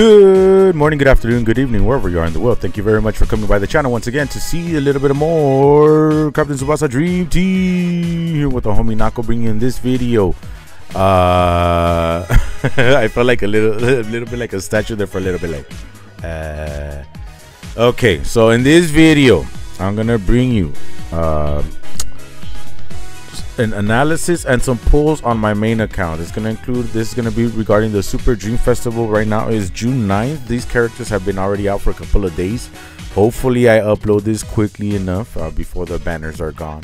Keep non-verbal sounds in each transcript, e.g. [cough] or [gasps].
Good morning, good afternoon, good evening, wherever you are in the world. Thank you very much for coming by the channel once again to see a little bit more Captain Tsubasa Dream Team here with the homie Naco bringing in this video. Uh, [laughs] I felt like a little, [laughs] a little bit like a statue there for a little bit, like. Uh, okay, so in this video, I'm gonna bring you uh, an analysis and some pulls on my main account. It's going to include this is going to be regarding the Super Dream Festival. Right now is June 9th. These characters have been already out for a couple of days. Hopefully, I upload this quickly enough uh, before the banners are gone.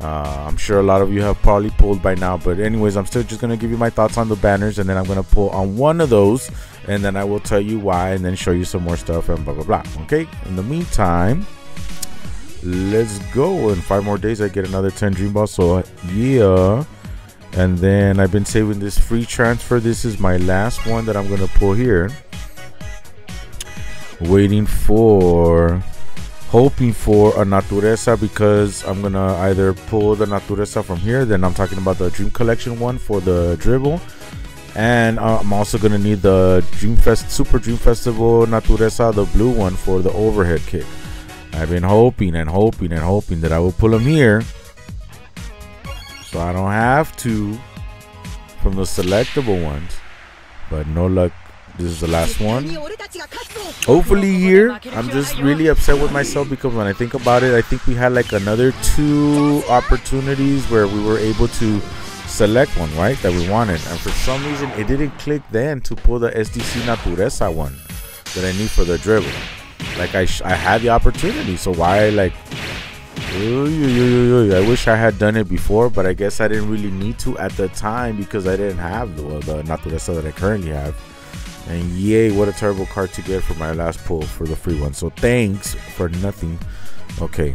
Uh, I'm sure a lot of you have probably pulled by now, but anyways, I'm still just gonna give you my thoughts on the banners, and then I'm gonna pull on one of those, and then I will tell you why, and then show you some more stuff and blah blah blah. Okay. In the meantime, let's go. In five more days i get another 10 dream balls so yeah. And then i've been saving this free transfer. This is my last one that i'm gonna pull here. Waiting for hoping for a natureza because i'm gonna either pull the natureza from here. Then i'm talking about the dream collection one for the dribble. And uh, i'm also gonna need the dream fest super dream festival natureza the blue one for the overhead kick I've been hoping and hoping and hoping that I will pull them here. So I don't have to from the selectable ones. But no luck. This is the last one. Hopefully here. I'm just really upset with myself because when I think about it, I think we had like another two opportunities where we were able to select one, right? That we wanted. And for some reason, it didn't click then to pull the SDC Natureza one that I need for the dribble. Like I, I had the opportunity, so why like? I wish I had done it before, but I guess I didn't really need to at the time because I didn't have the well, the Natureza that I currently have. And yay, what a terrible card to get for my last pull for the free one. So thanks for nothing. Okay.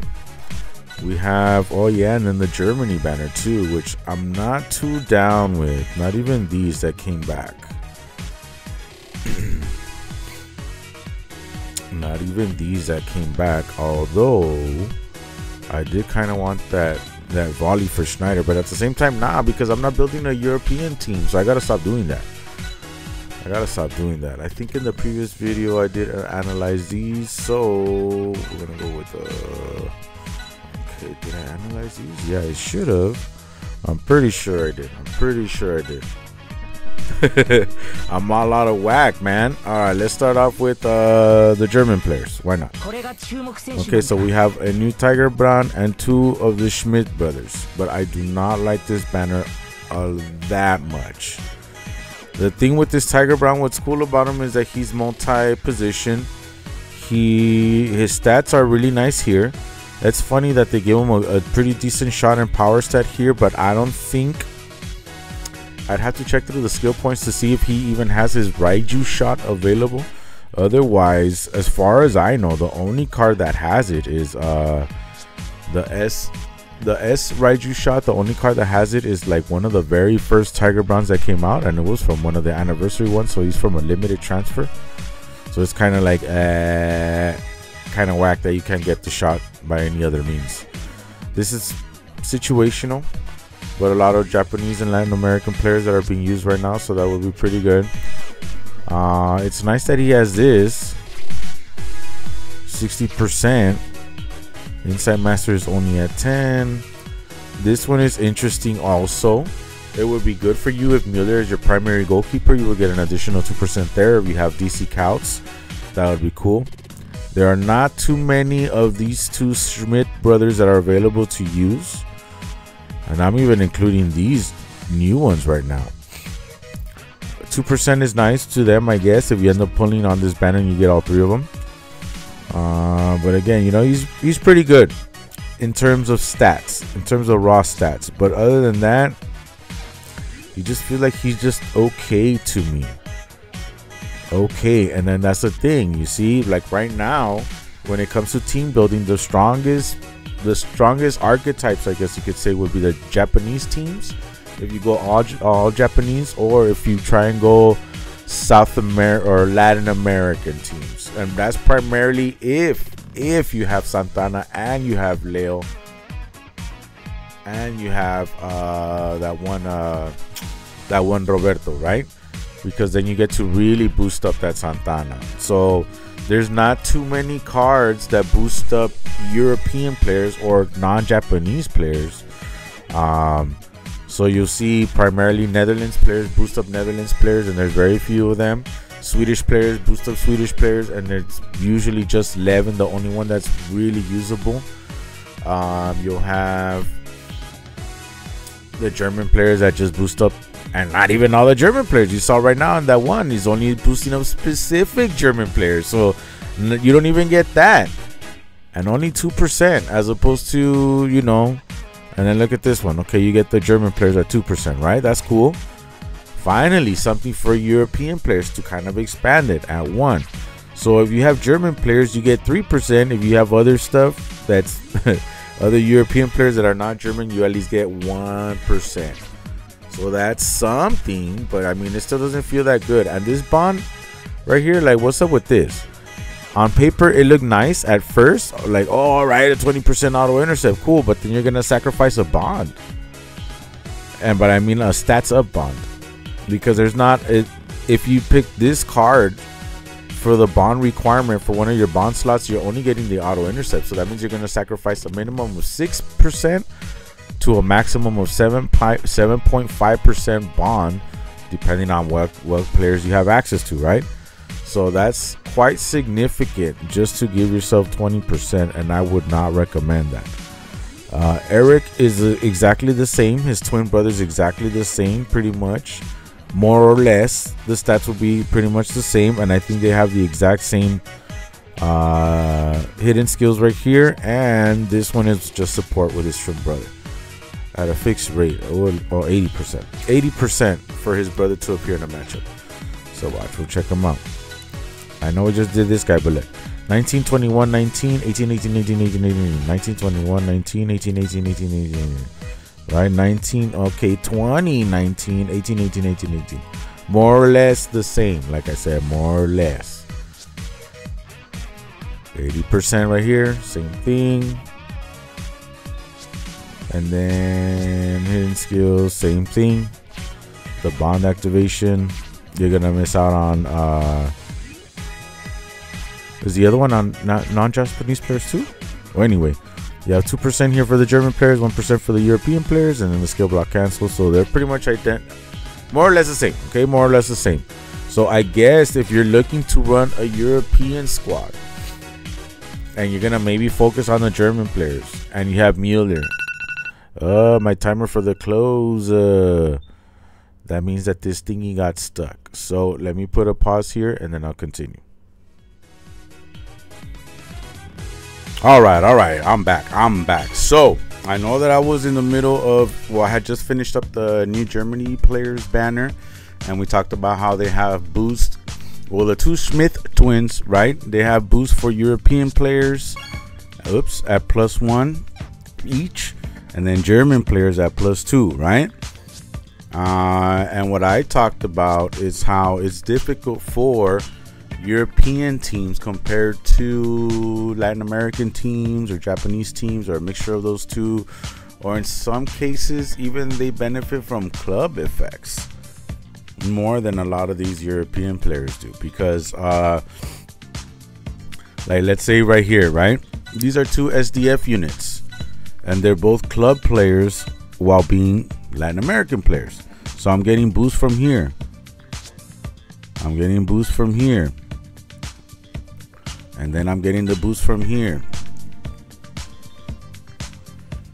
We have, oh yeah, and then the Germany banner too, which I'm not too down with. Not even these that came back. [clears throat] not even these that came back although i did kind of want that that volley for schneider but at the same time nah because i'm not building a european team so i gotta stop doing that. I gotta stop doing that. I think in the previous video i did uh, analyze these so we're gonna go with uh okay did i analyze these? Yeah i should have i'm pretty sure i did. I'm pretty sure i did [laughs] I'm all out of whack, man. All right, let's start off with uh, the German players. Why not? Okay, so we have a new Tiger Brown and two of the Schmidt brothers, but I do not like this banner uh, that much. The thing with this Tiger Brown, what's cool about him is that he's multi-position. He his stats are really nice here. It's funny that they give him a, a pretty decent shot and power stat here, but I don't think I'd have to check through the skill points to see if he even has his Raiju shot available. Otherwise, as far as I know, the only card that has it is uh, the S the S Raiju shot. The only card that has it is like one of the very first Tiger Browns that came out, and it was from one of the anniversary ones. So he's from a limited transfer. So it's kind of like uh, kind of whack that you can't get the shot by any other means. This is situational but a lot of Japanese and Latin American players that are being used right now, so that would be pretty good. Uh, it's nice that he has this 60%. Inside Master is only at 10. This one is interesting also. It would be good for you if Mueller is your primary goalkeeper. You will get an additional 2% there. If you have DC Couts, that would be cool. There are not too many of these two Schmidt brothers that are available to use. And I'm even including these new ones right now. 2% is nice to them, I guess, if you end up pulling on this banner you get all three of them. Uh, but again, you know, he's he's pretty good in terms of stats, in terms of raw stats. But other than that, you just feel like he's just okay to me. Okay, and then that's the thing, you see, like right now, when it comes to team building, the strongest the strongest archetypes, I guess you could say, would be the Japanese teams. If you go all, all Japanese, or if you try and go South America or Latin American teams, and that's primarily if if you have Santana and you have Leo and you have uh, that one uh, that one Roberto, right? because then you get to really boost up that Santana. So there's not too many cards that boost up European players or non-Japanese players. Um, so you'll see primarily Netherlands players boost up Netherlands players, and there's very few of them. Swedish players boost up Swedish players, and it's usually just Levin, the only one that's really usable. Um, you'll have the German players that just boost up, and not even all the German players. You saw right now in that one, he's only boosting up specific German players, so you don't even get that, and only two percent as opposed to you know. And then look at this one. Okay, you get the German players at two percent, right? That's cool. Finally, something for European players to kind of expand it at one. So if you have German players, you get three percent. If you have other stuff that's [laughs] other European players that are not German, you at least get 1%. So that's something, but I mean, it still doesn't feel that good. And this bond right here, like, what's up with this? On paper, it looked nice at first, like, oh, all right, a 20% auto intercept, cool, but then you're gonna sacrifice a bond. And but I mean a stats up bond. Because there's not, if you pick this card for the bond requirement for one of your bond slots, you're only getting the auto intercept. So that means you're going to sacrifice a minimum of 6% to a maximum of 7.5% bond, depending on what, what players you have access to, right? So that's quite significant just to give yourself 20%, and I would not recommend that. Uh, Eric is exactly the same. His twin brother is exactly the same, pretty much more or less the stats will be pretty much the same and i think they have the exact same uh, hidden skills right here and this one is just support with his twin brother at a fixed rate or, or 80% 80% for his brother to appear in a matchup. So watch we'll check him out. I know we just did this guy but look. 19 21 19 18 18 18 18 18 19 21 19 18 18 18 18, 18 right? 19 okay 20 19 18 18 18 18 more or less the same like i said more or less. 80% right here same thing and then hidden skills same thing the bond activation you're gonna miss out on uh is the other one on non-japanese players too well anyway you have 2% here for the German players, 1% for the European players, and then the skill block cancel. So they're pretty much identical. More or less the same. Okay, more or less the same. So I guess if you're looking to run a European squad, and you're gonna maybe focus on the German players, and you have Mueller. Uh, my timer for the close. Uh, that means that this thingy got stuck. So let me put a pause here, and then I'll continue. All right, all right. I'm back. I'm back. So I know that I was in the middle of, well, I had just finished up the New Germany players banner, and we talked about how they have boost. Well, the two Schmidt twins, right? They have boost for European players. Oops, at plus one each, and then German players at plus two, right? Uh, and what I talked about is how it's difficult for European teams compared to Latin American teams or Japanese teams or a mixture of those two. Or in some cases, even they benefit from club effects more than a lot of these European players do. Because, uh, like, let's say right here, right? These are two SDF units, and they're both club players while being Latin American players. So I'm getting boost from here. I'm getting boost from here and then I'm getting the boost from here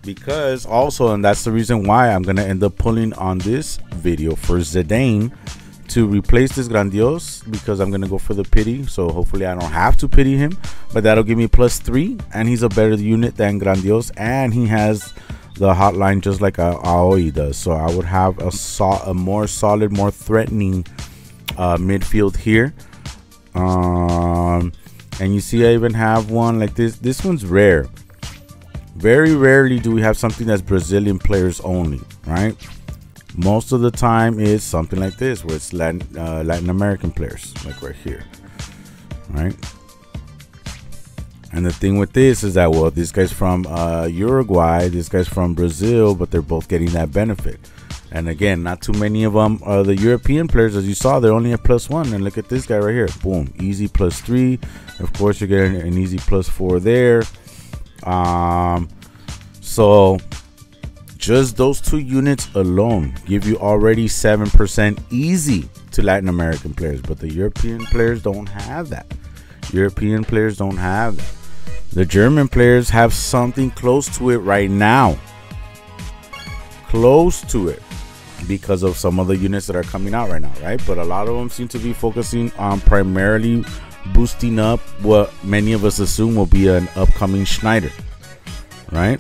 because also and that's the reason why I'm gonna end up pulling on this video for Zidane to replace this Grandiose because I'm gonna go for the pity so hopefully I don't have to pity him but that'll give me plus three and he's a better unit than Grandiose and he has the hotline just like a Aoi does so I would have a, so a more solid more threatening uh, midfield here. Um and you see I even have one like this. This one's rare. Very rarely do we have something that's Brazilian players only right most of the time it's something like this where it's Latin, uh, Latin American players like right here right and the thing with this is that well this guy's from uh, Uruguay this guy's from Brazil but they're both getting that benefit And again, not too many of them are the European players. As you saw, they're only a plus one. And look at this guy right here. Boom. Easy plus three. Of course, you're getting an easy plus four there. Um, so just those two units alone give you already 7% easy to Latin American players. But the European players don't have that. European players don't have that. The German players have something close to it right now. Close to it because of some of the units that are coming out right now, right? But a lot of them seem to be focusing on primarily boosting up what many of us assume will be an upcoming Schneider, right?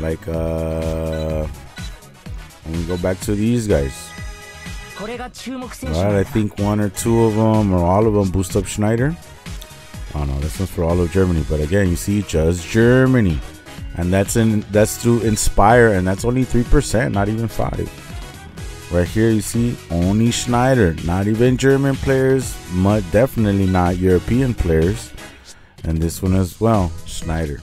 Like, uh, we go back to these guys, right? I think one or two of them or all of them boost up Schneider. Oh no, this one's for all of Germany. But again, you see, just Germany and that's in that's through Inspire, and that's only three percent, not even five. Right here, you see only Schneider, not even German players, but definitely not European players, and this one as well, Schneider.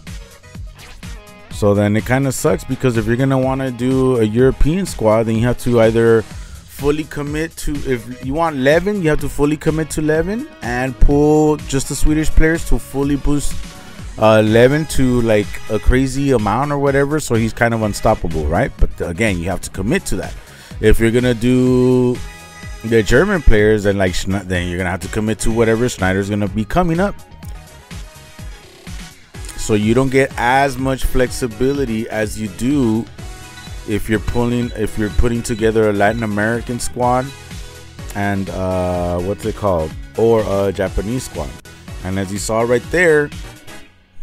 So then it kind of sucks because if you're gonna want to do a European squad, then you have to either fully commit to if you want Levin, you have to fully commit to Levin and pull just the Swedish players to fully boost uh, Levin to like a crazy amount or whatever, so he's kind of unstoppable, right? But again, you have to commit to that. If you're gonna do the German players, then like then you're gonna have to commit to whatever Schneider's gonna be coming up. So you don't get as much flexibility as you do if you're pulling if you're putting together a Latin American squad and uh, what's it called or a Japanese squad. And as you saw right there,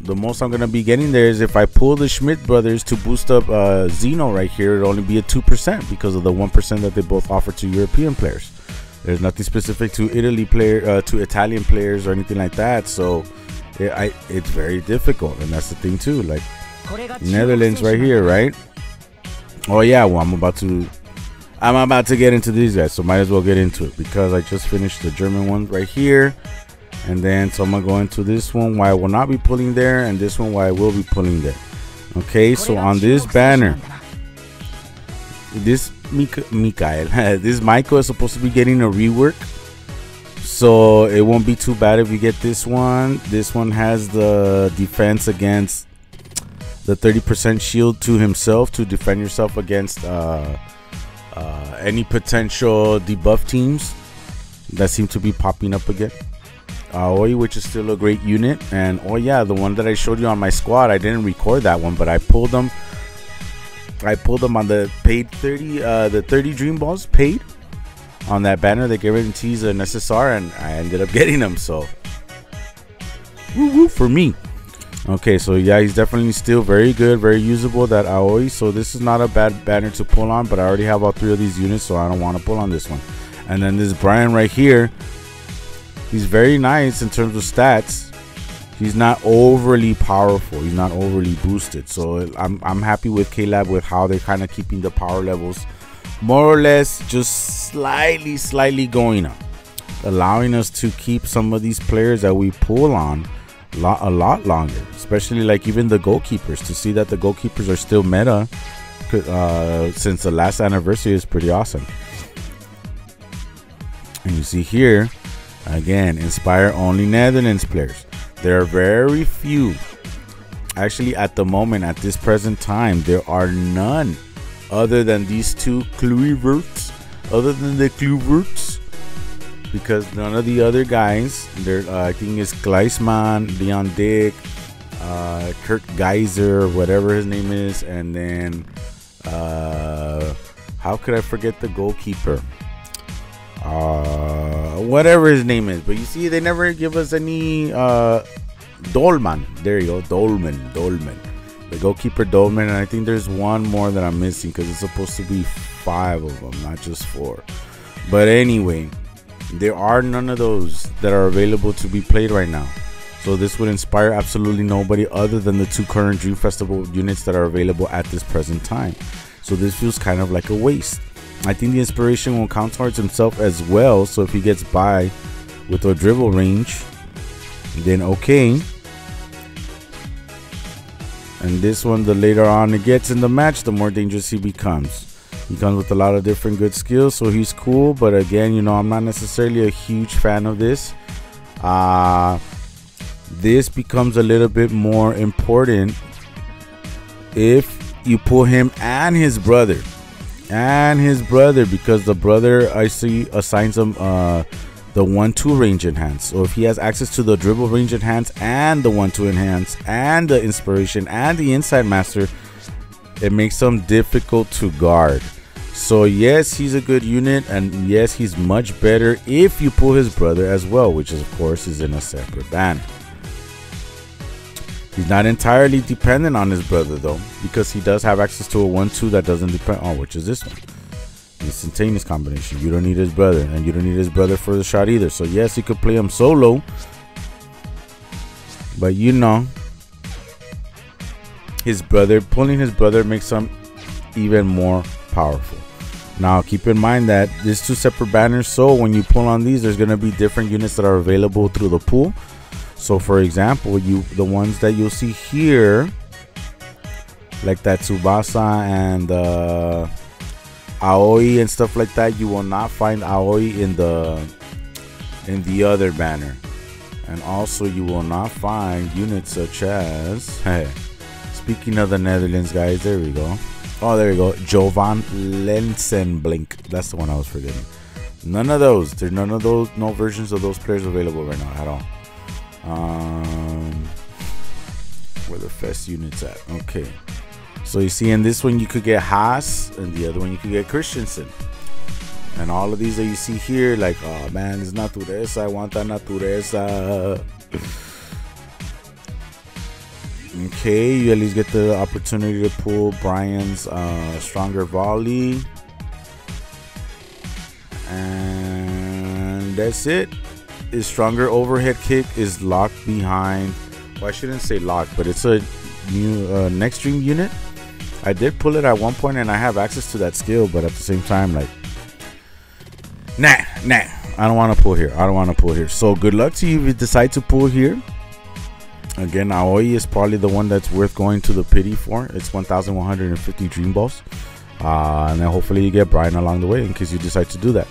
the most I'm gonna be getting there is if I pull the Schmidt brothers to boost up uh, Gino right here, it'll only be a two percent because of the one percent that they both offer to European players. There's nothing specific to Italy player uh, to Italian players or anything like that, so it, I, it's very difficult, and that's the thing too. Like Netherlands right here, right? Oh yeah, well I'm about to I'm about to get into these guys, so might as well get into it because I just finished the German one right here and then so I'm gonna go into this one why I will not be pulling there and this one why I will be pulling there okay so on this banner this Mika, Mikael [laughs] this Michael is supposed to be getting a rework so it won't be too bad if you get this one this one has the defense against the 30% shield to himself to defend yourself against uh, uh, any potential debuff teams that seem to be popping up again Aoi, which is still a great unit. And oh yeah, the one that I showed you on my squad, I didn't record that one, but I pulled them. I pulled them on the paid 30, uh, the 30 Dream Balls paid on that banner. They guarantees an SSR, and I ended up [laughs] getting them. So, woo woo for me. Okay, so yeah, he's definitely still very good, very usable. That Aoi. So this is not a bad banner to pull on, but I already have all three of these units, so I don't want to pull on this one. And then this Brian right here He's very nice in terms of stats. He's not overly powerful. He's not overly boosted. So I'm, I'm happy with KLab with how they're kind of keeping the power levels more or less just slightly, slightly going up. Allowing us to keep some of these players that we pull on a lot longer. Especially like even the goalkeepers. To see that the goalkeepers are still meta uh, since the last anniversary is pretty awesome. And you see here, Again, inspire only Netherlands players. There are very few. Actually, at the moment, at this present time, there are none other than these two Kluiverts, other than the Kluiverts, because none of the other guys, there, uh, I think it's Gleisman, Leon Dick, uh, Kirk Geyser, whatever his name is, and then uh, how could I forget the goalkeeper? uh, whatever his name is. But you see, they never give us any uh, Dolman. There you go, Dolman, Dolman. The goalkeeper Dolman, and I think there's one more that I'm missing because it's supposed to be five of them, not just four. But anyway, there are none of those that are available to be played right now. So this would inspire absolutely nobody other than the two current Dream Festival units that are available at this present time. So this feels kind of like a waste. I think the inspiration will count towards himself as well. So if he gets by with a dribble range, then okay. And this one, the later on it gets in the match, the more dangerous he becomes. He comes with a lot of different good skills, so he's cool. But again, you know, I'm not necessarily a huge fan of this. Uh, this becomes a little bit more important if you pull him and his brother and his brother because the brother I see assigns him uh, the one two range enhance. So if he has access to the dribble range enhance and the one two enhance and the inspiration and the inside master, it makes him difficult to guard. So yes, he's a good unit, and yes, he's much better if you pull his brother as well, which is, of course is in a separate band. He's not entirely dependent on his brother though, because he does have access to a 1-2 that doesn't depend on, which is this one. Instantaneous combination. You don't need his brother, and you don't need his brother for the shot either. So yes, he could play him solo, but you know, his brother pulling his brother makes him even more powerful. Now keep in mind that there's two separate banners, so when you pull on these, there's gonna be different units that are available through the pool. So for example, you the ones that you'll see here, like that Tsubasa and uh, Aoi and stuff like that, you will not find Aoi in the in the other banner. And also you will not find units such as hey, speaking of the Netherlands guys, there we go. Oh there we go. Jovan Lensenblink. That's the one I was forgetting. None of those. There's none of those no versions of those players available right now at all. Um, where the fest units at? Okay. So you see in this one you could get Haas and the other one you could get Christensen. And all of these that you see here, like, oh man, it's natureza, I want that natureza. okay, you at least get the opportunity to pull Brian's uh, stronger volley. And that's it is stronger overhead kick is locked behind. Well, I shouldn't say locked, but it's a new uh, next dream unit. I did pull it at one point, and I have access to that skill, but at the same time, like, nah, nah, I don't want to pull here. I don't want to pull here. So good luck to you if you decide to pull here. Again, Aoi is probably the one that's worth going to the pity for. It's 1,150 dream balls. Uh, and then hopefully you get Brian along the way in case you decide to do that.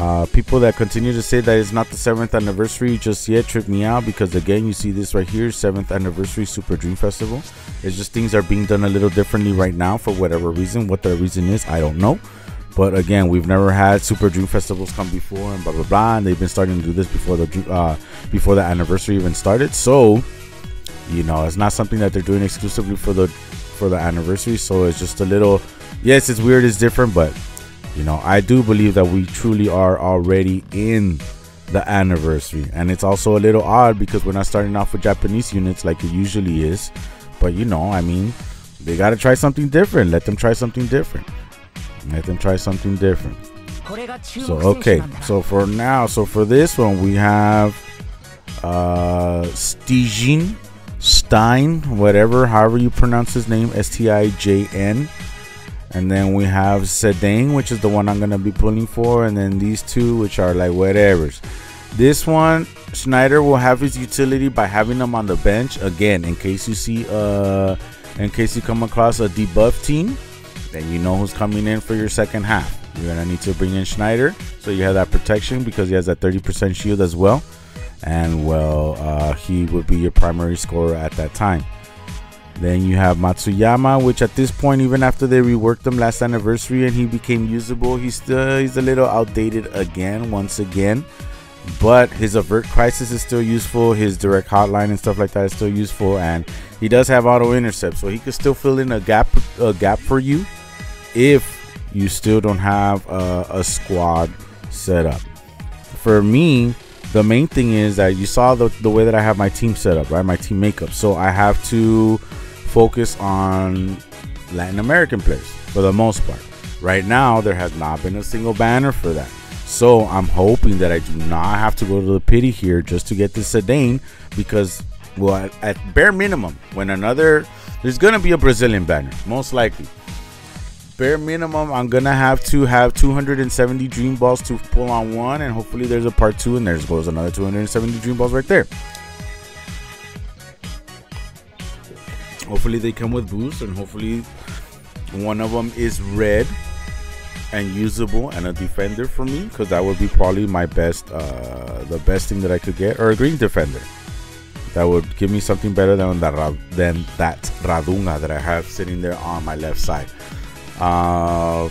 Uh, people that continue to say that it's not the seventh anniversary just yet trip me out because again, you see this right here, seventh anniversary Super Dream Festival. It's just things are being done a little differently right now for whatever reason. What the reason is, I don't know. But again, we've never had Super Dream Festivals come before and blah blah blah. And they've been starting to do this before the uh, before the anniversary even started. So, you know, it's not something that they're doing exclusively for the for the anniversary. So it's just a little. Yes, it's weird. It's different, but you know, I do believe that we truly are already in the anniversary. And it's also a little odd because we're not starting off with Japanese units like it usually is. But you know, I mean, they got to try something different. Let them try something different. Let them try something different. So, okay. So for now, so for this one, we have uh Stijin Stein, whatever, however you pronounce his name, S T I J N. And then we have Zidane, which is the one I'm to be pulling for. And then these two, which are like whatevers. This one, Schneider will have his utility by having them on the bench. Again, in case you see, uh, in case you come across a debuff team, then you know who's coming in for your second half. You're to need to bring in Schneider. So you have that protection because he has that 30% shield as well. And well, uh, he would be your primary scorer at that time. Then you have Matsuyama, which at this point, even after they reworked him last anniversary and he became usable, he's still he's a little outdated again, once again. But his avert crisis is still useful. His direct hotline and stuff like that is still useful, and he does have auto intercept, so he could still fill in a gap a gap for you if you still don't have a, a squad set up. For me, the main thing is that you saw the, the way that I have my team set up, right? My team makeup. So I have to focus on Latin American players for the most part. Right now, there has not been a single banner for that. So I'm hoping that I do not have to go to the pity here just to get this Zidane because, well, at, at bare minimum, when another, there's going to be a Brazilian banner, most likely. Bare minimum, I'm going to have to have 270 Dream Balls to pull on one, and hopefully there's a part two, and there goes another 270 Dream Balls right there. Hopefully they come with boost, and hopefully one of them is red. and usable and a defender for me because that would be probably my best, uh, the best thing that I could get, or a green defender. That would give me something better than that than that Radunga that I have sitting there on my left side. Uh,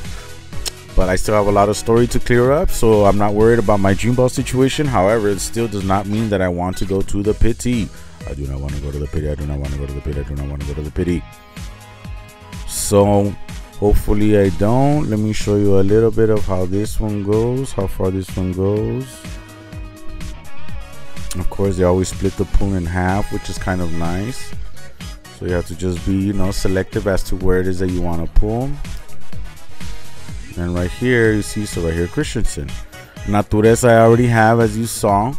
but I still have a lot of story to clear up, so I'm not worried about my dream ball situation. However, it still does not mean that I want to go to the pity. I do not want to go to the pity. I do not want to go to the pity. I do not want to go to the pity. So hopefully I don't. Let me show you a little bit of how this one goes, how far this one goes. Of course, they always split the pool in half, which is kind of nice. So you have to just be, you know, selective as to where it is that you want to pull. And right here, you see, so right here, Christensen. Natureza I already have, as you saw.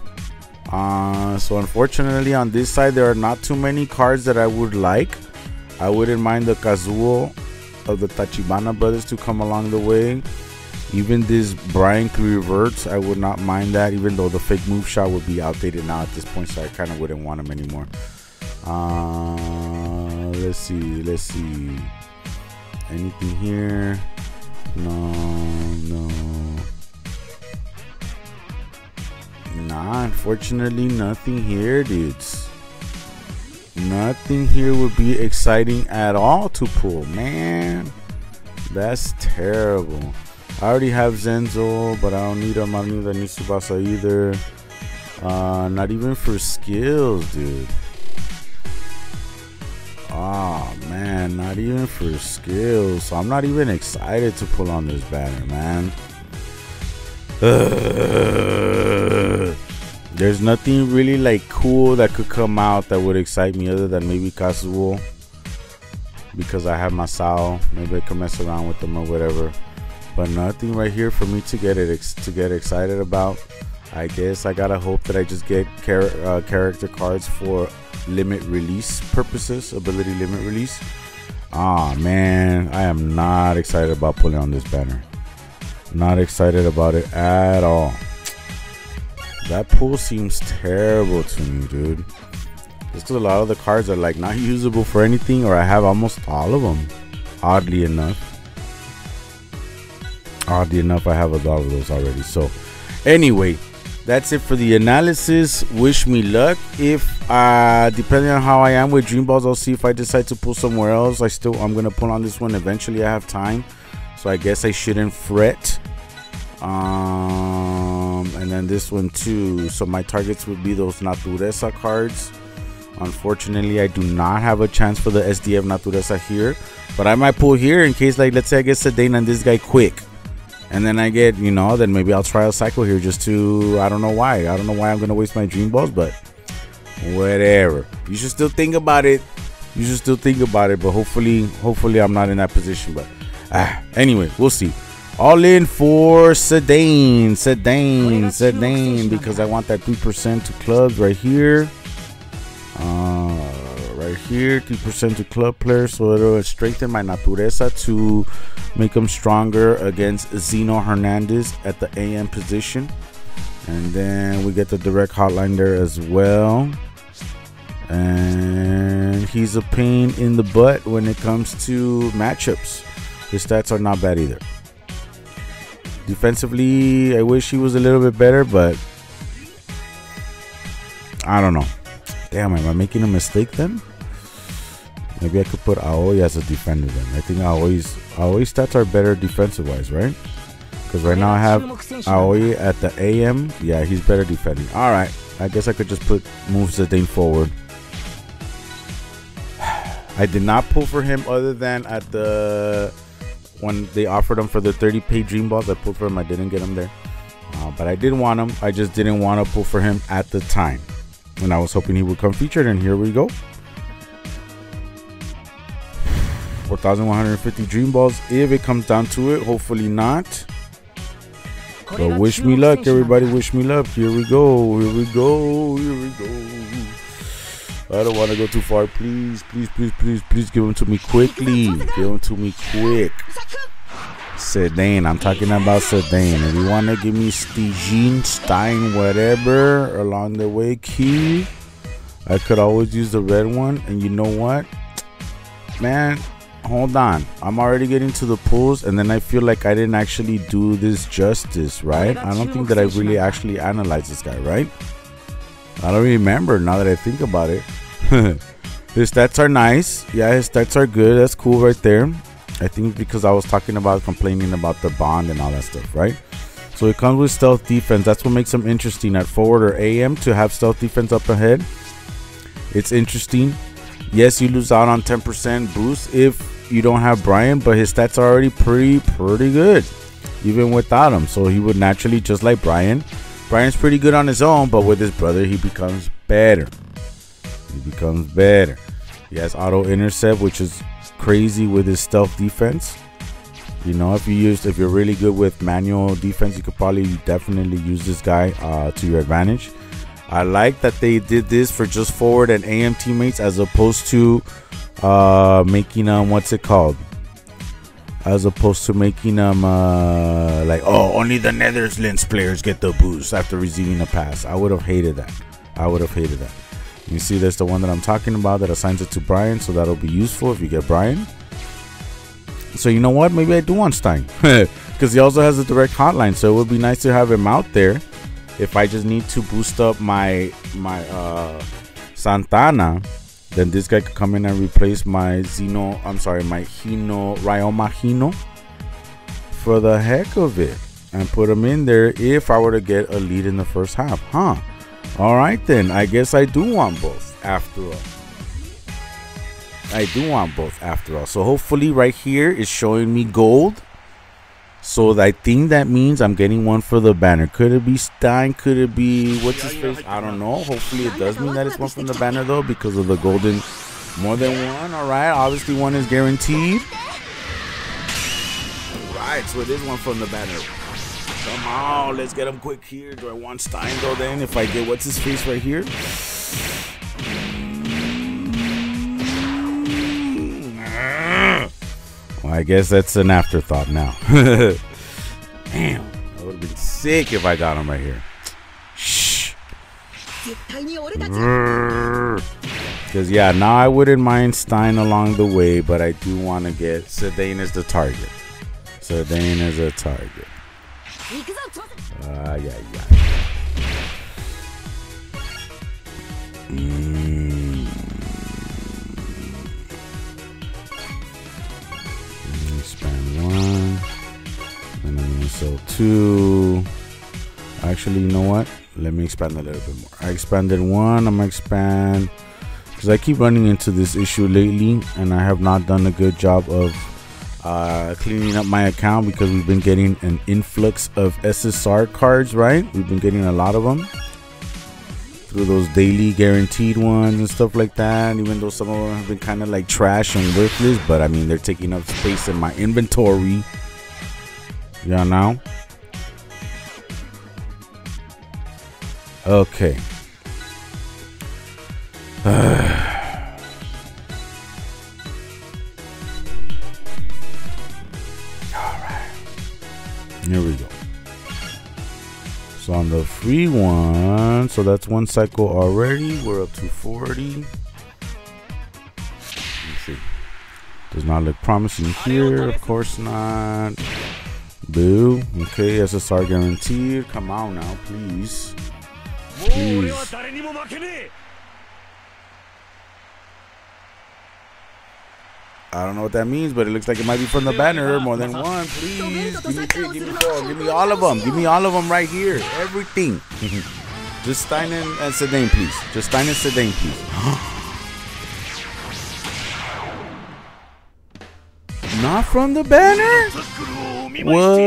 Uh, so unfortunately, on this side, there are not too many cards that I would like. I wouldn't mind the Kazuo of the Tachibana brothers to come along the way. Even this Brian reverts, I would not mind that, even though the fake move shot would be outdated now at this point, so I kind of wouldn't want him anymore. Uh, let's see, let's see. Anything here? No, no. Nah, unfortunately, nothing here, dudes. Nothing here would be exciting at all to pull, man. That's terrible. I already have Zenzo, but I don't need him. I don't need any Tsubasa either. Uh, not even for skills, dude. Oh man, not even for skills. So I'm not even excited to pull on this banner, man. There's nothing really like cool that could come out that would excite me other than maybe Kazuo. Because I have my Masao. Maybe I can mess around with them or whatever but nothing right here for me to get it to get excited about. I guess I gotta hope that I just get char uh, character cards for limit release purposes, ability limit release. Ah man, I am not excited about pulling on this banner. Not excited about it at all. That pool seems terrible to me, dude. Just because a lot of the cards are like not [laughs] usable for anything, or I have almost all of them. Oddly enough oddly enough i have a lot of those already so anyway that's it for the analysis wish me luck if uh depending on how i am with dream balls i'll see if i decide to pull somewhere else i still i'm gonna pull on this one eventually i have time so i guess i shouldn't fret um and then this one too so my targets would be those natureza cards unfortunately i do not have a chance for the sdf natureza here but i might pull here in case like let's say i get Zidane and this guy quick and then I get, you know, then maybe I'll try a cycle here just to, I don't know why. I don't know why I'm going to waste my dream balls, but whatever. You should still think about it. You should still think about it, but hopefully, hopefully I'm not in that position. But ah, anyway, we'll see. All in for Zidane, Zidane, Zidane, because I want that 3% to clubs right here. Uh, right here 3% to club players so it'll strengthen my natureza to make them stronger against Gino Hernandez at the AM position and then we get the direct hotline there as well and he's a pain in the butt when it comes to matchups his stats are not bad either defensively I wish he was a little bit better but I don't know Damn, am I making a mistake then? Maybe I could put Aoi as a defender then. I think Aoi's Aoi stats are better defensive wise, right? Because right now I have Aoi at the AM. Yeah, he's better defending. All right, I guess I could just put move Zidane forward. [sighs] I did not pull for him other than at the when they offered him for the 30 pay dream balls. I pulled for him. I didn't get him there, uh, but I did want him. I just didn't want to pull for him at the time, and I was hoping he would come featured. And here we go. 4,150 dream balls if it comes down to it. Hopefully not. But wish me luck, everybody. Wish me luck. Here we go. Here we go. Here we go. I don't want to go too far. Please, please, please, please, please give them to me quickly. Give them to me quick. Zidane. I'm talking about Zidane. If you want to give me Stijn, Stein, whatever along the way, key, I could always use the red one. And you know what? Man, hold on. I'm already getting to the pulls, and then I feel like I didn't actually do this justice, right? I don't think that I really actually analyzed this guy, right? I don't remember now that I think about it. [laughs] his stats are nice. Yeah, his stats are good. That's cool right there. I think because I was talking about complaining about the bond and all that stuff, right? So it comes with stealth defense. That's what makes him interesting at forward or AM to have stealth defense up ahead. It's interesting. Yes, you lose out on 10% boost if you don't have Brian, but his stats are already pretty, pretty good, even without him. So he would naturally, just like Brian, Brian's pretty good on his own, but with his brother, he becomes better. He becomes better. He has auto intercept, which is crazy with his stealth defense. You know, if you use, if you're really good with manual defense, you could probably definitely use this guy uh, to your advantage. I like that they did this for just forward and AM teammates as opposed to uh, making them what's it called? As opposed to making them uh, like oh only the Netherlands players get the boost after receiving a pass. I would have hated that. I would have hated that. You see, there's the one that I'm talking about that assigns it to Brian, so that'll be useful if you get Brian. So you know what? Maybe I do want Stein [laughs] because he also has a direct hotline. So it would be nice to have him out there if I just need to boost up my my uh, Santana. Then this guy could come in and replace my Zeno. I'm sorry, my Hino Ryoma Hino for the heck of it and put him in there if I were to get a lead in the first half, huh? All right, then I guess I do want both after all. I do want both after all. So hopefully right here is showing me gold. So I think that means I'm getting one for the banner. Could it be Stein? Could it be what's his face? I don't know. Hopefully it does mean that it's one from the banner though because of the golden more than one. All right. Obviously one is guaranteed. All right. So it is one from the banner. Come on. Let's get him quick here. Do I want Stein though then if I get what's his face right here? Well, I guess that's an afterthought now. [laughs] Damn, that would have been sick if I got him right here. Shh. Because, yeah, now I wouldn't mind Stein along the way, but I do want to get Zidane as the target. Zidane as a target. Uh, yeah, yeah. Mm. expand one. And I'm gonna sell two. Actually you know what? Let me expand a little bit more. I expanded one. I'm gonna expand. Because I keep running into this issue lately and I have not done a good job of uh, cleaning up my account because we've been getting an influx of SSR cards right we've been getting a lot of them through those daily guaranteed ones and stuff like that. Even though some of them have been kind of like trash and worthless, but I mean they're taking up space in my inventory. Yeah, now. Okay. One, so that's one cycle already. We're up to 40. Let's see. Does not look promising here. Of course not. Boo. Okay, SSR guaranteed. Come on now, please. Please. I don't know what that means, but it looks like it might be from the banner. More than [laughs] one, please. Give me three, give me four, give me all of them. Give me all of them right here. Everything. [laughs] Just Stein and, and Zidane, please. Just Stein and Zidane, please. [gasps] Not from the banner? What?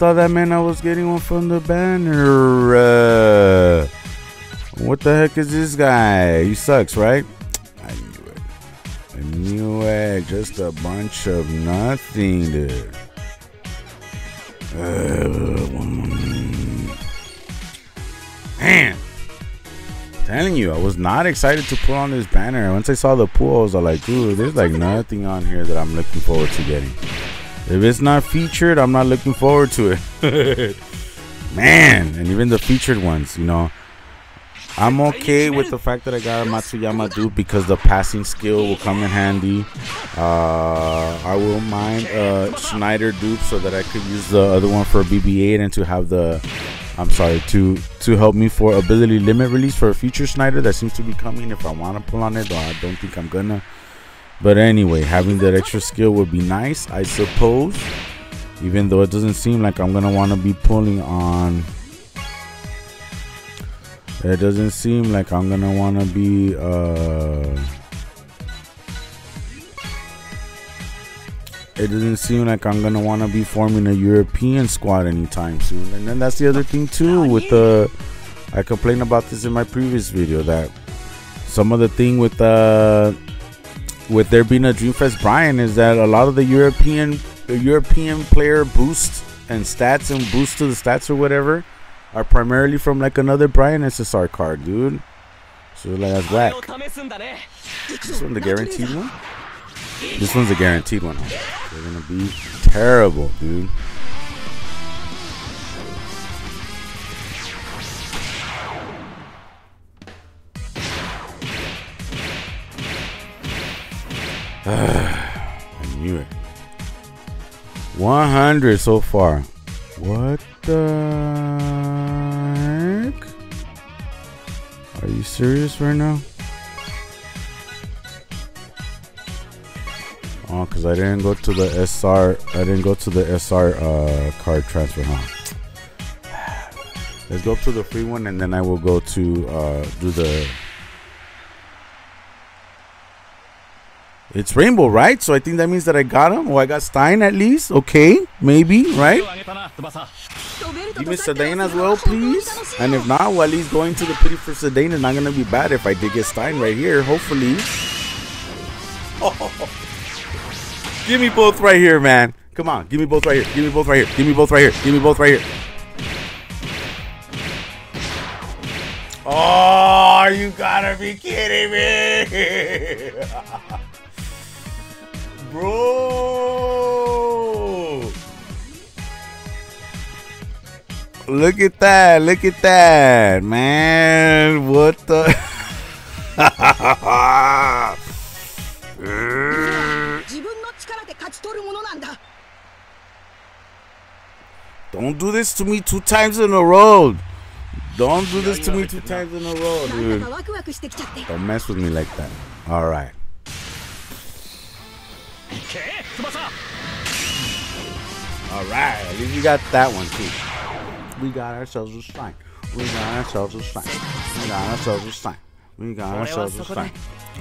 Thought that meant I was getting one from the banner. Uh, what the heck is this guy? He sucks, right? I knew it. I knew it. Just a bunch of nothing, dude. Uh, [sniffs] man, telling you, I was not excited to put on this banner. Once I saw the pool, I was like, dude, there's like nothing on here that I'm looking forward to getting. If it's not featured, I'm not looking forward to it. [laughs] man, and even the featured ones, you know. I'm okay with the fact that I got a Matsuyama dupe because the passing skill will come in handy. Uh, I will mind a Schneider dupe so that I could use the other one for BB-8 and to have the, I'm sorry, to to help me for ability limit release for a future Schneider that seems to be coming if I want to pull on it, though I don't think I'm gonna. But anyway, having that extra skill would be nice, I suppose. Even though it doesn't seem like I'm gonna want to be pulling on it doesn't seem like I'm gonna wanna be uh it doesn't seem like I'm gonna wanna be forming a European squad anytime soon. And then that's the other thing too with the I complained about this in my previous video that some of the thing with uh with there being a Dreamfest Brian is that a lot of the European European player boosts and stats and boosts to the stats or whatever are primarily from like another Brian SSR card, dude. So like that's whack. This one the guaranteed one? This one's a guaranteed one. They're gonna be terrible, dude. [sighs] I knew it. 100 so far. What the heck? Are you serious right now? Oh, because I didn't go to the SR. I didn't go to the SR uh, card transfer, huh? [sighs] Let's go to the free one and then I will go to uh, do the It's Rainbow, right? So I think that means that I got him. Or I got Stein at least. Okay, maybe, right? Give me Sedaine as well, please. And if not, well, at least going to the pity for Sedaine is not going to be bad if I did get Stein right here, hopefully. Oh. [laughs] Give me both right here, man. Come on, give me both right here. Give me both right here. Give me both right here. Give me both right here. Oh, you gotta be kidding me. [laughs] Bro. Look at that. Look at that. Man, what the? [laughs] Don't do this to me two times in a row. Don't do this to me two times in a row, dude. Don't mess with me like that. All right. All right, at least we got that one too. We got ourselves a sign. We got ourselves a sign. We got ourselves a sign. We got ourselves a sign.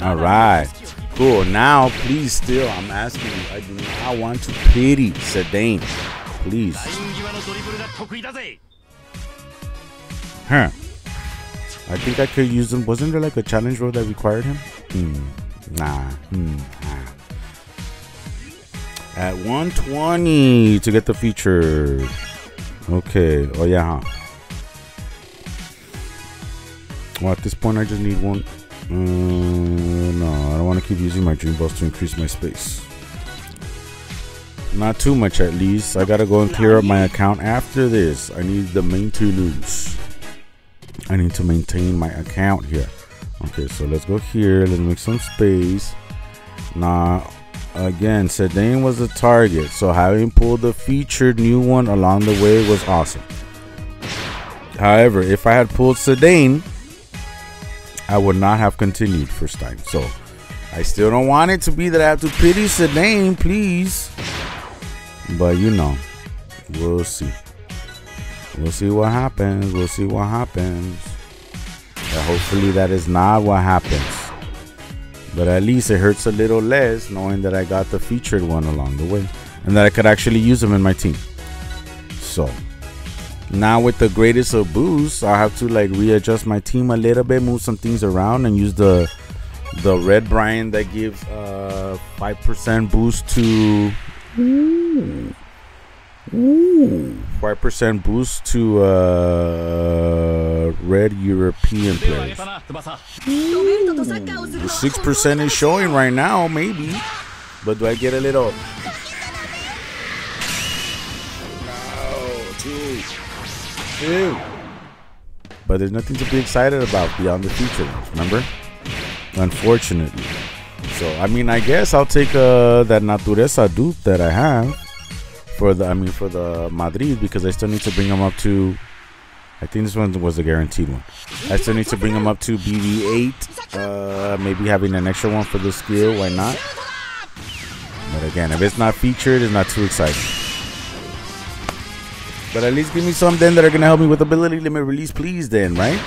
All right, cool. Now, please, still, I'm asking you. I do not want to pity Sedaine. Please. Huh. I think I could use him. Wasn't there like a challenge role that required him? Hmm. Nah. Hmm. Nah at 120 to get the feature. Okay. Oh, yeah. Well, at this point, I just need one. Uh, no, I don't want to keep using my dream balls to increase my space. Not too much, at least. I gotta go and clear up my account after this. I need the maintenance. I need to maintain my account here. Okay, so let's go here. Let's make some space. Now, Again, Sedaine was a target, so having pulled the featured new one along the way was awesome. However, if I had pulled Sedaine, I would not have continued first time. So I still don't want it to be that I have to pity Sedaine, please. But you know, we'll see. We'll see what happens. We'll see what happens. But hopefully that is not what happens. But at least it hurts a little less knowing that I got the featured one along the way and that I could actually use them in my team. So now with the greatest of boosts, I have to like readjust my team a little bit, move some things around, and use the the red Brian that gives uh five percent boost to. Ooh. Ooh, five percent boost to uh, red European players. Six percent is showing right now, maybe, but do I get a little? No, two. too. But there's nothing to be excited about beyond the feature ones, remember? Unfortunately. So, I mean, I guess I'll take uh, that Natureza dupe that I have for the, I mean, for the Madrid because I still need to bring them up to, I think this one was a guaranteed one. I still need to bring them up to BB8. Uh, maybe having an extra one for this skill, why not? But again, if it's not featured, it's not too exciting. But at least give me some then that are to help me with ability limit release, please, then, right?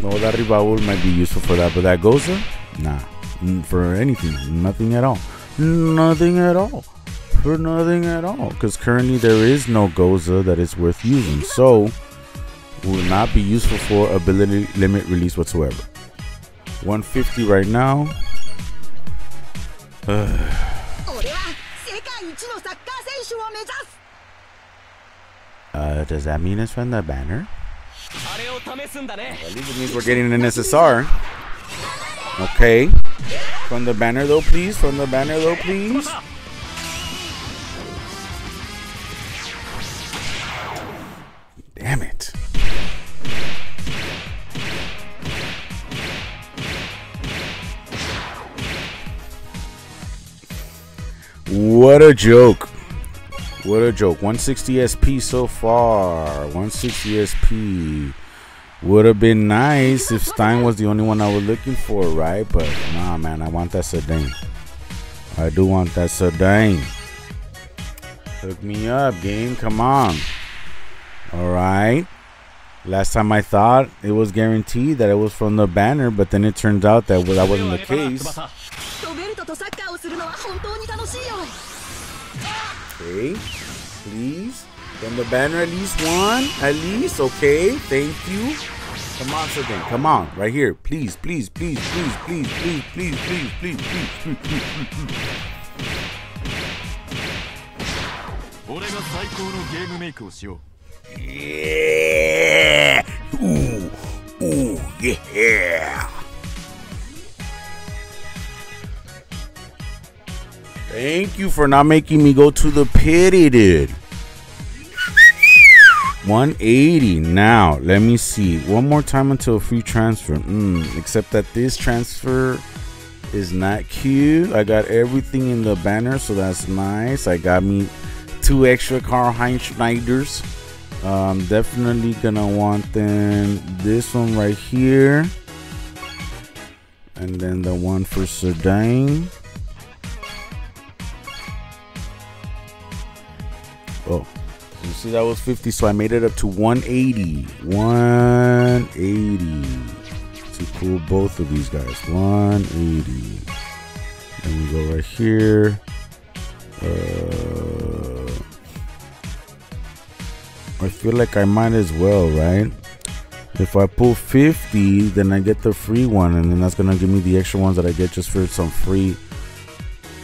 Well, that Rivaul might be useful for that, but that Goza? Nah. For anything. Nothing at all. Nothing at all. For nothing at all. Because currently there is no Goza that is worth using. So, will not be useful for ability limit release whatsoever. 150 right now. [sighs] Uh, does that mean it's from the banner? Well, at least it means we're getting an SSR. Okay. From the banner though, please. From the banner though, please. What a joke. What a joke. 160 SP so far. 160 SP. Would have been nice if Stein was the only one I was looking for, right? But nah, man, I want that Sedaine. I do want that Sedaine. Hook me up, game. Come on. All right. Last time I thought it was guaranteed that it was from the banner, but then it turns out that that wasn't the case. Okay, please. From the banner, at least one. At least, okay. Thank you. Come on, Sergeant. Come on, right here. Please, please, please, please, please, please, please, please, please, please, please, please, please. 俺が最高のゲームメイクをしよう。Yeah! Ooh, ooh, yeah! Thank you for not making me go to the pity, dude. 180 now. Let me see. One more time until free transfer. Mm, except that this transfer is not cute. I got everything in the banner so that's nice. I got me two extra Karl-Heinz Schneiders. I'm definitely gonna want then this one right here. And then the one for Sedaine Oh, you see that was 50, so I made it up to 180. 180 to pull both of these guys. 180. And we go right here. Uh, I feel like I might as well, right? If I pull 50, then I get the free one, and then that's gonna give me the extra ones that I get just for some free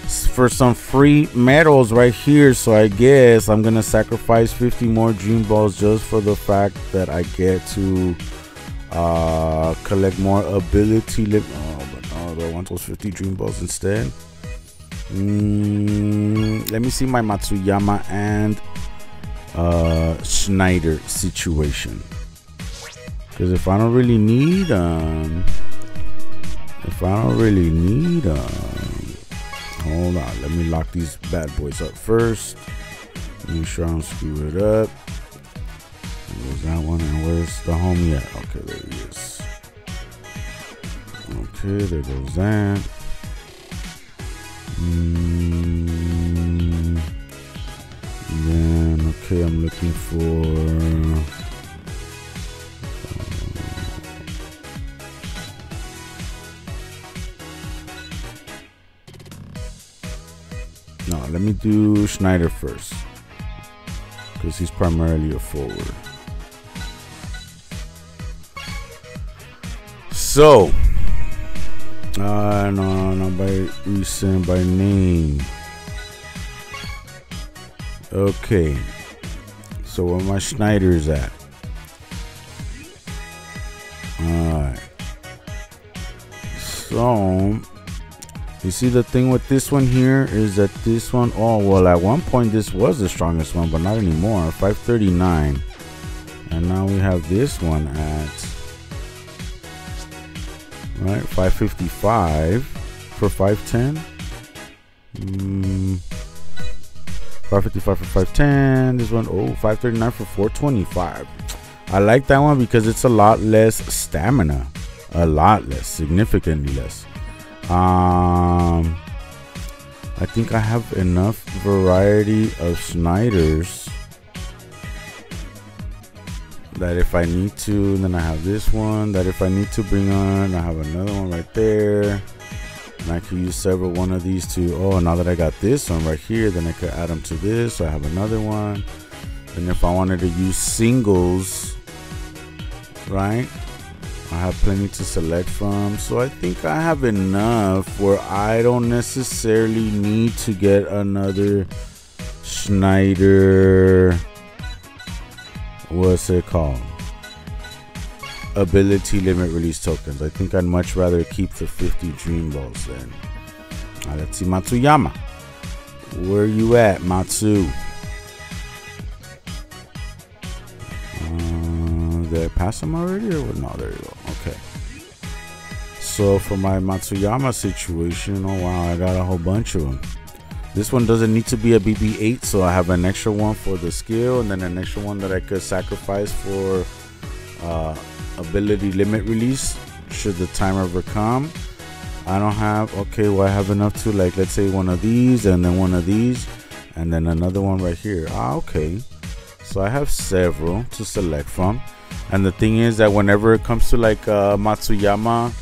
for some free medals right here. So I guess I'm gonna sacrifice 50 more dream balls just for the fact that I get to uh, collect more ability. Li- oh, but no, do I want those 50 dream balls instead? Mm, let me see my Matsuyama and uh, Schneider situation. Because if I don't really need um, if I don't really need um Hold on. Let me lock these bad boys up first. Make sure I don't screw it up. Where's that one? And where's the homie at? Okay, there he is. Okay, there goes that. Mm, then, okay, I'm looking for let me do Schneider first. Because he's primarily a forward. So, uh, no, no, by recent, by name. Okay. So where my Schneider's at? Alright. So you see the thing with this one here is that this one, oh well at one point this was the strongest one, but not anymore. 539. And now we have this one at right 555 for 510. Mm, 555 for 510. This one, oh, 539 for 425. I like that one because it's a lot less stamina. A lot less, significantly less. Um, I think I have enough variety of Schneiders that if I need to, then I have this one. That if I need to bring on, I have another one right there. And I can use several one of these to, oh, now that I got this one right here, then I could add them to this. So I have another one. And if I wanted to use singles, right? I have plenty to select from. So I think I have enough where I don't necessarily need to get another Schneider. What's it called? Ability limit release tokens. I think I'd much rather keep the 50 Dream Balls then. Right, let's see Matsuyama. Where you at, Matsu? Uh, did I pass him already or no? There you go. Okay. So for my Matsuyama situation, oh wow, I got a whole bunch of them. This one doesn't need to be a BB-8, so I have an extra one for the skill, and then an extra one that I could sacrifice for uh, ability limit release should the time ever come. I don't have, okay, well I have enough to like, let's say one of these, and then one of these, and then another one right here. Ah, okay. So I have several to select from. And the thing is that whenever it comes to like uh, Matsuyama,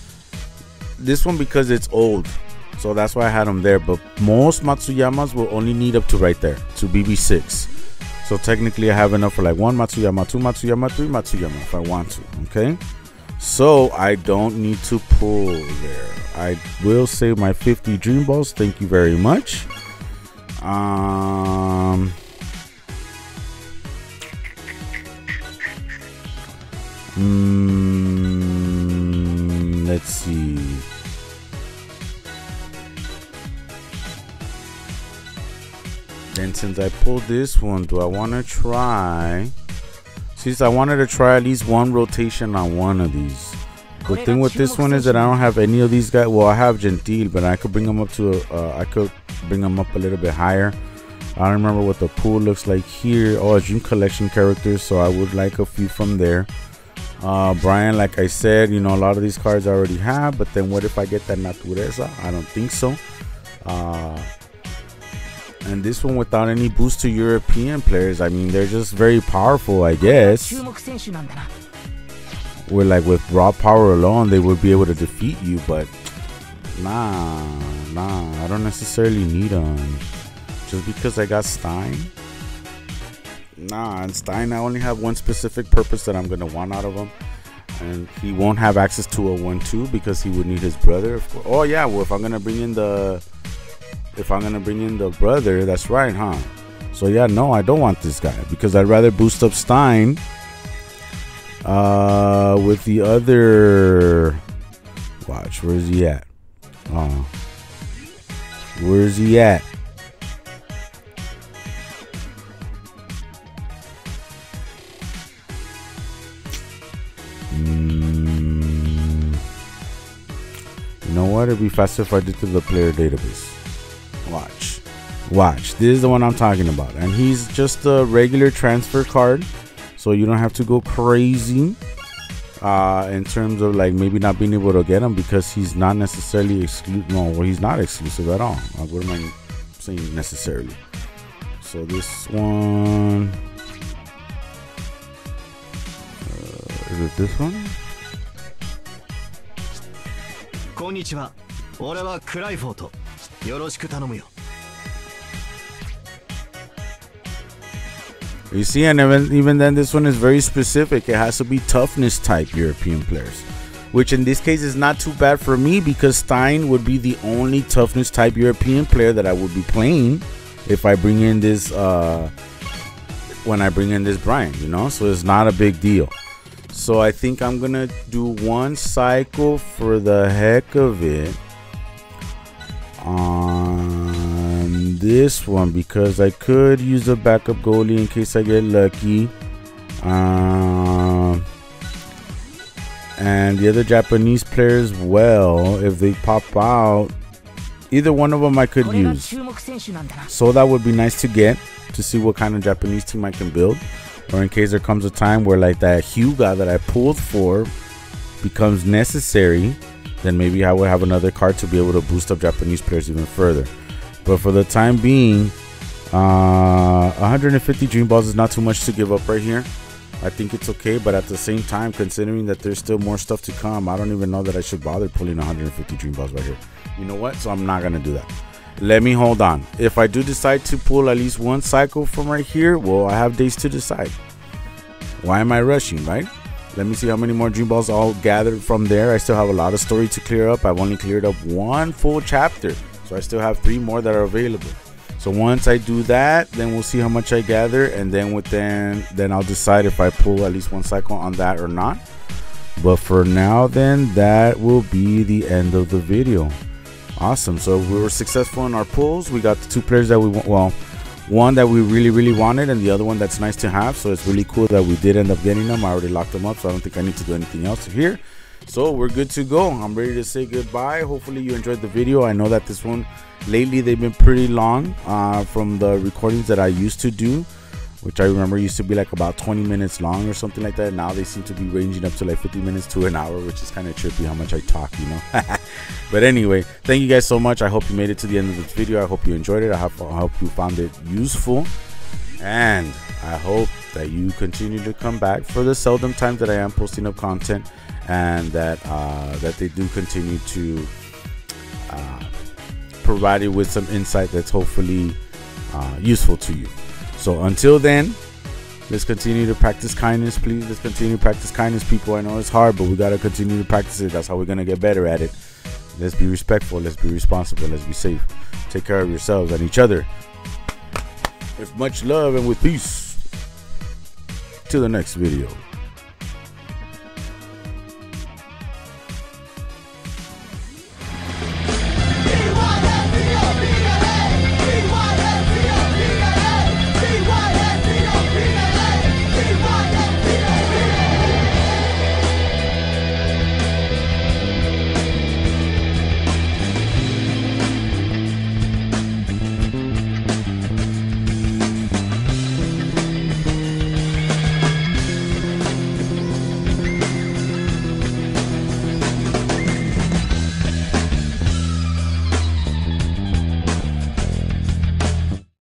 this one because it's old, so that's why I had them there. But most Matsuyamas will only need up to right there to BB6. So technically, I have enough for like one Matsuyama, two Matsuyama, three Matsuyama if I want to. Okay. So I don't need to pull there. I will save my 50 Dream Balls. Thank you very much. Um. Mm, let's see. Then since I pulled this one, do I want to try? Since I wanted to try at least one rotation on one of these. The thing with this one is that I don't have any of these guys. Well, I have Gentile, but I could bring them up to a, uh, I could bring them up a little bit higher. I don't remember what the pool looks like here. Oh, a Dream Collection characters, so I would like a few from there. Uh, Brian, like I said, you know, a lot of these cards I already have, but then what if I get that Natureza? I don't think so. Uh, and this one without any boost to European players, I mean, they're just very powerful, I guess. With like with raw power alone, they would be able to defeat you, but nah, nah, I don't necessarily need them. Just because I got Stein. Nah, and Stein, I only have one specific purpose that I'm gonna want out of him, and he won't have access to a one-two because he would need his brother. Oh yeah, well if I'm gonna bring in the, if I'm gonna bring in the brother, that's right, huh? So yeah, no, I don't want this guy because I'd rather boost up Stein. Uh, with the other, watch, where's he at? Oh, where's he at? Mm. You know what? It'd be faster if I did to the player database. Watch. Watch. This is the one I'm talking about. And he's just a regular transfer card. So you don't have to go crazy uh, in terms of like maybe not being able to get him because he's not necessarily exclusive. No, well, he's not exclusive at all. Uh, what am I saying necessarily? So this one. Uh, is it this one? こんにちは俺はクライフォート よろしく頼むよ You see, and even, even then, this one is very specific. It has to be toughness type European players, which in this case is not too bad for me because Stein would be the only toughness type European player that I would be playing if I bring in this, uh, when I bring in this Brian, you know? So it's not a big deal. So I think I'm gonna do one cycle for the heck of it on this one because I could use a backup goalie in case I get lucky. Um, and the other Japanese players, well, if they pop out, either one of them I could use. So that would be nice to get to see what kind of Japanese team I can build. Or in case there comes a time where like that Hyuga that I pulled for becomes necessary, then maybe I would have another card to be able to boost up Japanese players even further. But for the time being, uh, 150 Dream Balls is not too much to give up right here. I think it's okay, but at the same time, considering that there's still more stuff to come, I don't even know that I should bother pulling 150 Dream Balls right here. You know what? So I'm not going to do that. Let me hold on. If I do decide to pull at least one cycle from right here, well, I have days to decide. Why am I rushing, right? Let me see how many more Dream Balls I'll gather from there. I still have a lot of story to clear up. I've only cleared up one full chapter. So I still have three more that are available. So once I do that, then we'll see how much I gather, and then within then I'll decide if I pull at least one cycle on that or not. But for now, then that will be the end of the video. Awesome. So we were successful in our pulls. We got the two players that we want. Well, one that we really really wanted, and the other one that's nice to have. So it's really cool that we did end up getting them. I already locked them up, so I don't think I need to do anything else here. So we're good to go. I'm ready to say goodbye. Hopefully you enjoyed the video. I know that this one lately they've been pretty long uh, from the recordings that I used to do, which I remember used to be like about 20 minutes long or something like that. Now they seem to be ranging up to like 50 minutes to an hour, which is kind of trippy how much I talk, you know. [laughs] but anyway, thank you guys so much. I hope you made it to the end of this video. I hope you enjoyed it. I hope, I hope you found it useful. And I hope that you continue to come back for the seldom times that I am posting up content and that uh, that they do continue to uh, provide you with some insight that's hopefully uh, useful to you. So until then, let's continue to practice kindness, please. Let's continue to practice kindness, people. I know it's hard, but we gotta continue to practice it. That's how we're gonna get better at it. Let's be respectful. Let's be responsible. Let's be safe. Take care of yourselves and each other. With much love and with peace. Till the next video.